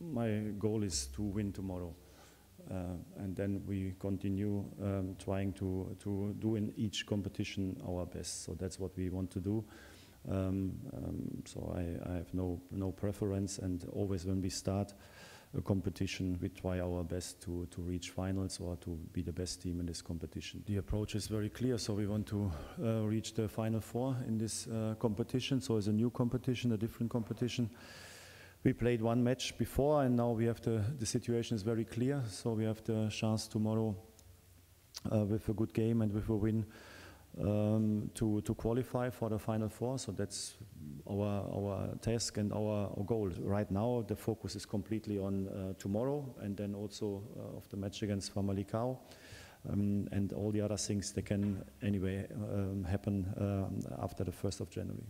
my goal is to win tomorrow. Uh, and then we continue um, trying to, to do in each competition our best. So that's what we want to do. Um, um, so I, I, have no, no preference and always when we start a competition, we try our best to, to reach finals or to be the best team in this competition. The approach is very clear, so we want to uh, reach the final four in this uh, competition. So it's a new competition, a different competition. We played one match before and now we have the, the situation is very clear. So we have the chance tomorrow uh, with a good game and with a win um, to, to qualify for the final four. So that's our, our task and our, our goal. Right now, the focus is completely on uh, tomorrow and then also uh, of the match against Famalicão. Um, and all the other things that can anyway um, happen um, after the 1st of January.